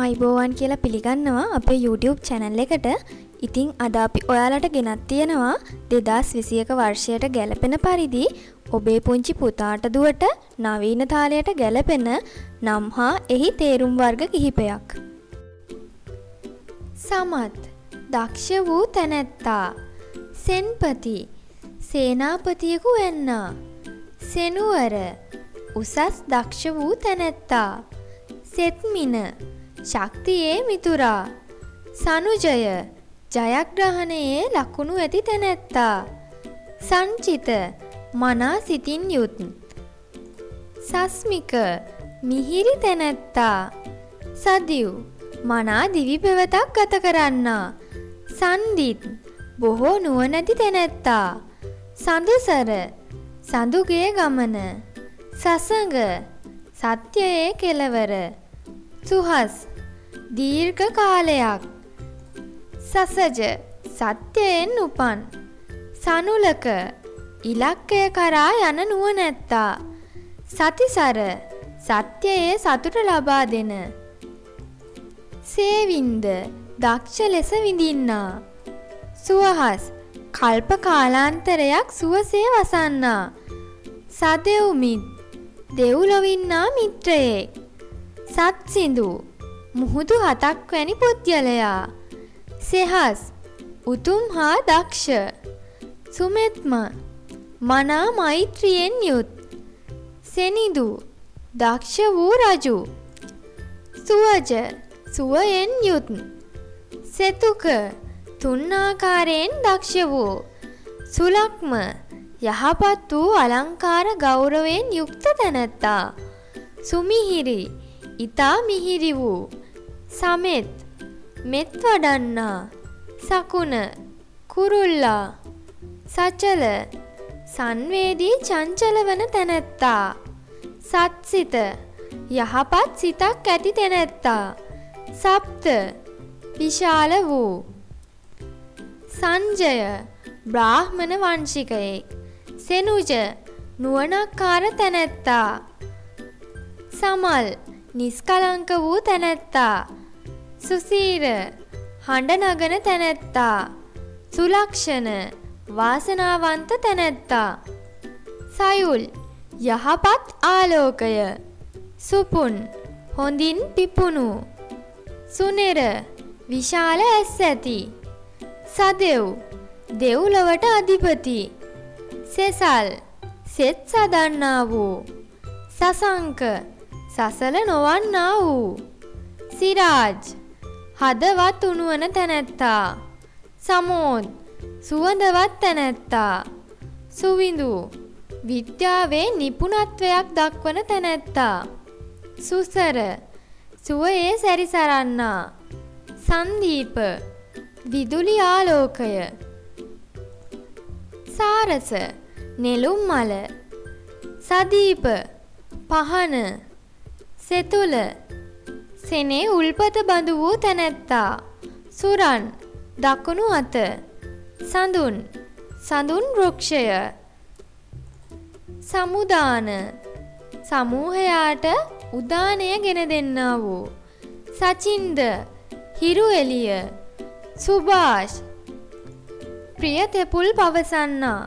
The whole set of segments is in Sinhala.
අයිබෝවන් කියලා පිළිගන්නවා අපේ YouTube චැනල් එකට. ඉතිං අද අපි ඔයාලට ගෙනත් තියෙනවා දෙදස් විසියක වර්ෂයට ගැලපෙන පරිදි ඔබේ පුංචි පුතාට දුවට නවීන තාලයට ගැලපෙන නම් හා එහි තේරුම් වර්ග කිහිපයක්. සමත් දක්ෂ වූ තැනැත්තා. සෙන්පති සේනාපතියකු වෙන්නා. සෙනුවර උසස් දක්ෂ වූ තැනැත්තා. සෙත්මින ශක්තියේ මිතුරා. සනුජය ජයග්‍රහණයේ ලකුණු ඇති තැනැත්තා. සංචිත මනා සිතින් යුත්. සස්මික මිහිරි තැනැත්තා. සදිව් මනා දිවි පෙවතක් ගත කරන්නා. සන්දිත් බොහෝ නුවණැති තැනැත්තා. සඳුසර සඳුගේ ගමන. සසඟ සත්‍යයේ කෙලවර සුහස් දීර්ඝ කාලයක්. සසජ සත්‍යයෙන් උපන්. සනුලක ඉලක්කය කරා යන නුවණැත්තා. සතිසර සත්‍යයේ සතුට ලබා දෙන. සේවින්ද දක්ෂ ලෙස විඳින්නා. සුවහස් කල්ප කාලාන්තරයක් සුවසේ වසන්නා. සදෙව්මිත් දෙව්ලොවින්නා මිත්‍රයෙක්. සත්සිඳු මුහුදු හතක් වැනි පුද්ගලයා. සෙහස් උතුම් හා දක්ෂ. සුමෙත්ම මනා මෛත්‍රියෙන් යුත්. සෙනිදු දක්ෂ වූ රජු. සුවජ සුවයෙන් යුත්. සෙතුක තුන්ආකාරයෙන් දක්ෂ වූ. සුලක්ම යහපත් වූ අලංකාර ගෞරවයෙන් යුක්ත තැනැත්තා. සුමිහිරි ඉතා මිහිරි වූ. සමෙත් මෙත් වඩන්නා සකුණ කුරුල්ලා සචල සංවේදී චංචල වන තැනැත්තා සත්සිත යහපත් සිතක් ඇති තැනැත්තා සප්ත විශාල වූ. සංජය බ්‍රාහ්මණ වංශිකයෙක්. සෙනුජ නුවණක්කාර තැනැත්තා. සමල් නිස්කලංක වූ තැනැත්තා. සුසීර හඬ නගන තැනැත්තා සුලක්ෂණ වාසනාවන්ත තැනැත්තා. සයුල් යහපත් ආලෝකය. සුපුන් හොඳින් පිපුණු. සුනෙර විශාල ඇස් ඇති. සදෙව් දෙව්ලොවට අධිපති. සෙසල් සෙත් සදන්නා වූ. සසංක සසල නොවන්නා වූ. සිරාජ් හදවත් උණුවන තැනැත්තා. සමෝද් සුවඳවත් තැනැත්තා. සුවිඳු විද්‍යාවේ නිපුණත්වයක් දක්වන තැනැත්තා. සුසර සුවයේ සැරිසරන්නා. සන්දීප විදුලි ආලෝකය. සාරස නෙළුම් මල. සදීප පහන. සෙතුල සෙනේ උල්පත බඳු වූ තැනැත්තා. සුරන් දකුණු අත. සඳුන් සඳුන් වෘක්ෂය. සමුදාන. සමූහයාට උදානය ගෙන දෙන්නා වූ. සචින්ද හිරු එලිය සුභාෂ් ප්‍රිය තෙපුල් පවසන්නා.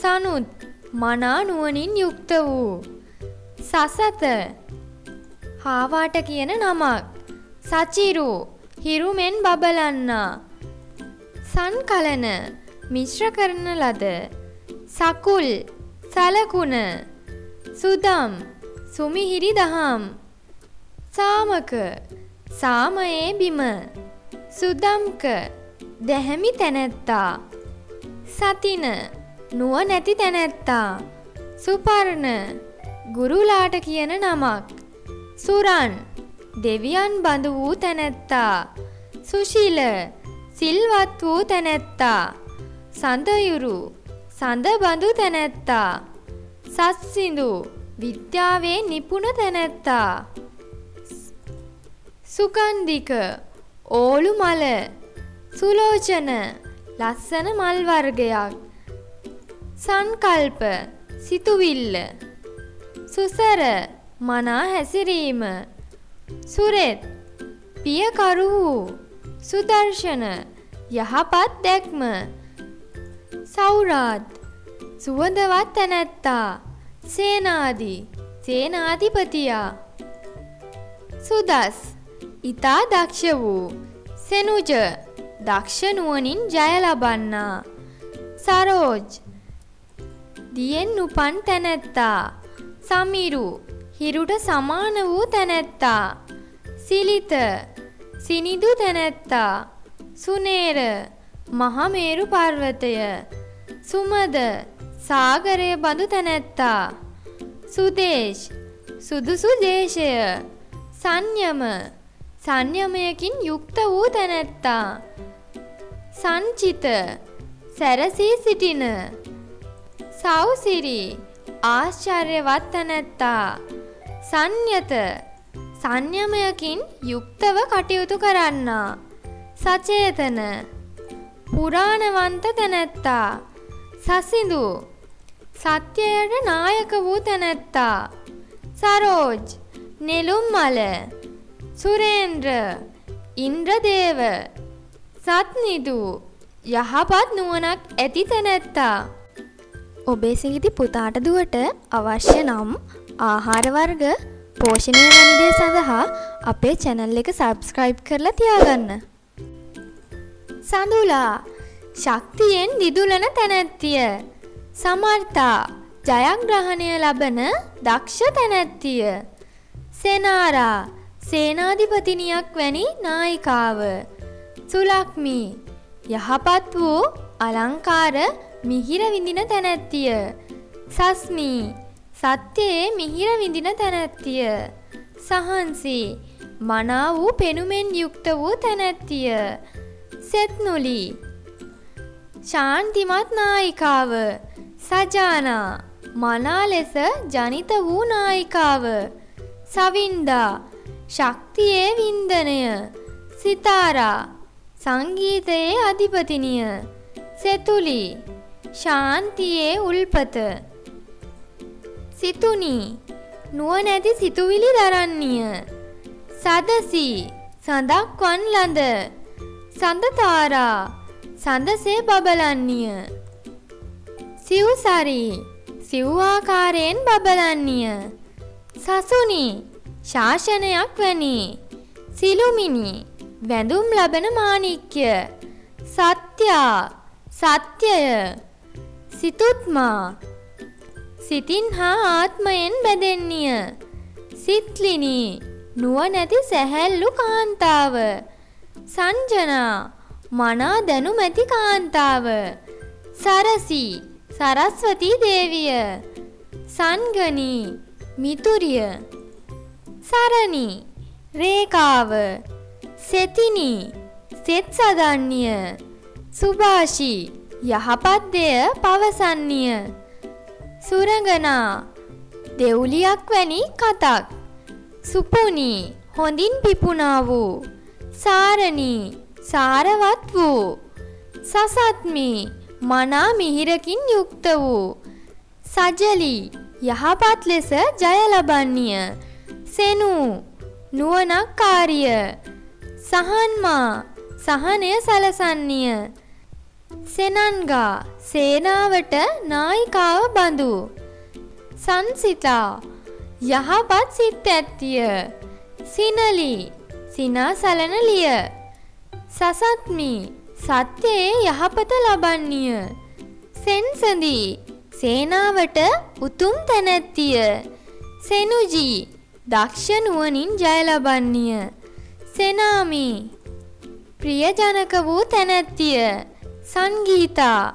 සනුත් මනා නුවණින් යුක්ත වූ. සසත හාවාට කියන නමක්. සචිරු හිරුමෙන් බබලන්නා. සන්කලන මිශ්‍ර කරන ලද. සකුල් සලකුණ. සුදම් සුමිහිරි දහම්. සාමක සාමයේ බිම. සුදම්ක දැහැමි තැනැත්තා. සතින නුව නැති තැනැත්තා. සුපර්ණ ගුරුලාට කියන නමක්. සුරන් දෙවියන් බඳු වූ තැනැත්තා. සුශීල සිල්වත් වූ තැනැත්තා. සඳයුරු සඳ බඳු තැනැත්තා. සත්සිඳු විද්‍යාවේ නිපුණ තැනැත්තා. සුකන්දික ඕලු මල සුලෝචන ලස්සන මල් වර්ගයක්. සංකල්ප සිතුවිල්ල. සුසර මනා හැසිරීම. සුරෙත් පියකරු වූ සුදර්ශන යහපත් දැක්ම. සෞරාත් සුවඳවත් තැනැත්තා සේනාදී සේනාධිපතියා. සුදස් ඉතා දක්ෂ වූ. සෙනුජ දක්ෂ නුවණින් ජය ලබන්නා. සරෝජ් දියෙන් උපන් තැනැත්තා. සමිරු හිරුට සමාන වූ තැනැත්තා. සිලිත සිනිදු තැනැත්තා. සුනේර මහමේරු පර්වතය. සුමද සාගරය බඳු තැනැත්තා. සුදේශ් සුදුසු දේශය. සංයම සංයමයකින් යුක්ත වූ තැනැත්තා. සංචිත සැරසී සිටින. සෞසිරි ආශ්චර්යවත් තැනැත්තා. සංයත සංයමයකින් යුක්තව කටයුතු කරන්නා. සචේතන. පුරාණවන්ත තැනැත්තා. සසිඳු. සත්‍යයට නායක වූ තැනැත්තා. සරෝජ්. නෙළුම් මල සුරේන්ද්‍ර. ඉන්ද්‍රදේව. සත්නිදු. යහපත් නුවණක් ඇති තැනැත්තා. ඔබේ සිඟිති පුතාට දුවට අවශ්‍ය නම් ආහාර වර්ග පෝෂණය වැනි දේ සඳහා අපේ channel එක subscribe කරලා තියාගන්න. සඳුලා ශක්තියෙන් දිදුලන තැනැත්තිය. සමර්ථා ජයග්‍රහණය ලබන දක්ෂ තැනැත්තිය. සෙනාරා සේනාධිපතිනියක් වැනි නායිකාව. සුලක්මි යහපත් වූ අලංකාර මිහිර විඳින තැනැත්තිය. සස්මි සත්‍යයේ මිහිර විඳින තැනැත්තිය. සහන්සි මනා වූ පෙනුමෙන් යුක්ත වූ තැනැත්තිය. සෙත්නුලි ශාන්තිමත් නායිකාව. සජානා මනා ලෙස ජනිත වූ නායිකාව. සවින්දා ශක්තියේ වින්දනය. සිතාරා සංගීතයේ අධිපතිනිය. සෙතුලි ශාන්තියේ උල්පත. සිතුනි. නුවණැති සිතුවිලි දරන්නිය. සදසි සඳක් වන් ලඳ සඳතාරා සඳසේ බබලන්නිය. සිව්සරි සිව්ආකාරයෙන් බබලන්නිය. සසුනි ශාසනයක් වැනි. සිළුමිනි වැඳුම් ලබන මාණික්‍ය. සත්‍යා සත්‍යය. සිතුත්මා සිතින් හා ආත්මයෙන් බැඳෙන්නිය. සිත්ලිනි නුවණැති සැහැල්ලු කාන්තාව. සංජනා මනා දැනුමැති කාන්තාව. සරසි සරස්වතී දේවිය. සංගනී මිතුරිය. සරණි රේකාව සෙතිනි සෙත් සදන්නිය. සුභාෂි යහපත් දෙය පවසන්නිය. සුරඟනා. දෙවුලියක් වැනි කතක්. සුපුනි හොඳින් පිපුණා වූ. සාරණී සාරවත් වූ. සසත්මි මනා මිහිරකින් යුක්ත වූ. සජලි යහපත් ලෙස ජය ලබන්නිය. සෙනු නුවණක්කාරිය. සහන්මා සහනය සලසන්නිය. සෙනන්ගා සේනාවට නායිකාව බඳු. සංසිතා යහපත් සිත් ඇත්තිය. සිනලි සිනාසලන ලිය. සසත්මි සත්‍යයේ යහපත ලබන්නිය. සෙන්සඳී සේනාවට උතුම් තැනැත්තිය. සෙනුජී දක්ෂ නුවණින් ජය ලබන්නිය. සෙනාමි ප්‍රියජනක වූ තැනැත්තිය. සංගීතා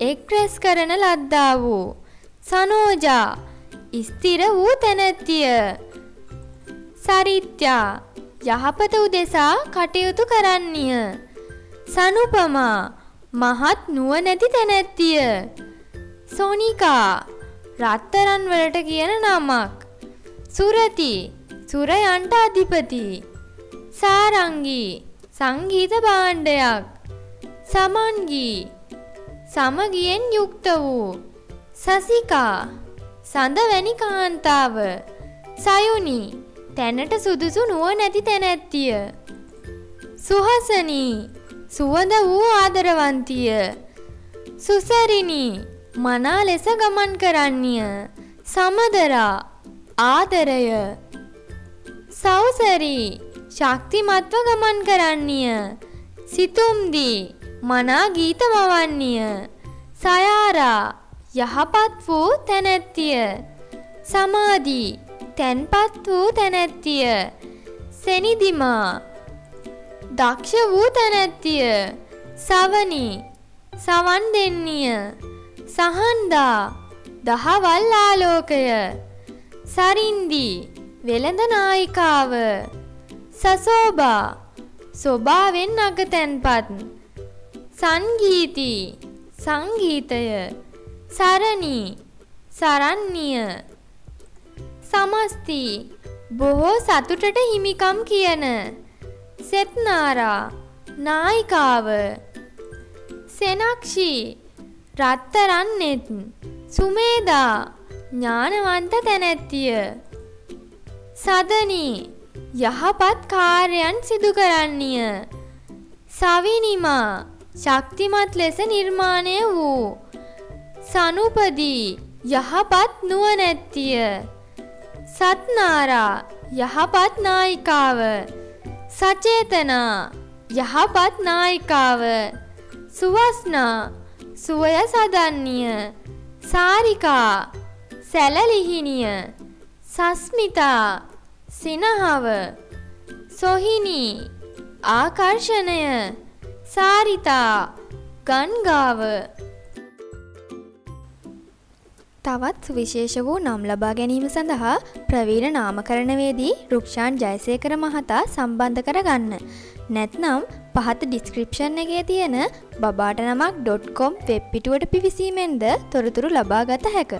එක් රැස් කරන ලද්දා වූ සනෝජා ස්ථිර වූ තැනැත්තිය. සරිත්‍යා යහපත උදෙසා කටයුතු කරන්නිය. සනුපමා මහත් නුවණැති තැනැත්තිය. සෝනිකා රත්තරන් වලට කියන නමක්. සුරති සුරයන්ට අධිපති. සාරංගී සංගීත භාණ්ඩයක්. සමන්ගී. සමගියෙන් යුක්ත වූ සසිකා සඳ වැනි කාන්තාව සයුනි තැනට සුදුසු නුවණැති තැනැත්තිය. සුහසනී සුවඳ වූ ආදරවන්තිය. සුසරිනී මනා ලෙස ගමන් කරන්නේය. සමදරා ආදරය. සෞසරී ශක්තිමත්ව ගමන් කරන්නේය. සිතුම්දී මනා ගීත මවන්නේය සයාරා යහපත් වූ තැනැත්තිය. සමාධී තැන්පත් වූ තැනැත්තිය. සෙනිදිමා දක්ෂ වූ තැනැත්තිය. සවනි සවන් දෙන්නිය. සහන්දා දහවල් ආලෝකය. සරින්දි වෙළඳ නායිකාව. සසෝබා ස්වභාවෙන් අග තැන්පත්. සංගීති සංගීතය සරණි සරන්නිය සමස්ති බොහෝ සතුටට හිමිකම් කියන සෙත්නාරා නායිකාව සෙනක්ෂී රත්තරන් නෙත් සුමේදා ඥානවන්ත තැනැත්තිය සදනී යහපත් කාර්යයන් සිදු කරන්නේය සවිනිමා ශක්තිමත් ලෙස නිර්මාණය වූ සනුපදී යහපත් නුවණැත්තිය. සත්නාරා යහපත් නායිකාව. සචේතනා යහපත් නායිකාව. සුවස්නා සුවය සදන්නිය. සාරිකා සැලලිහිනිය සස්මිතා සිනහව. සොහිනී ආකර්ෂණය. සාරිතා ගන්ගාව තවත් සුවිශේෂ වූ නම් ලබා ගැනීම සඳහා ප්‍රවීණ නාමකරණවේදී රුක්ෂාන් ජයසේකර මහතා සම්බන්ධ කරගන්න. නැත්නම් පහත ඩිස්ක්‍රිප්ෂන් එකේ තියෙන බබාට නමක්.com වෙබ් පිටුවට පිවිසීමෙන්ද තොරතුරු ලබා ගත හැක.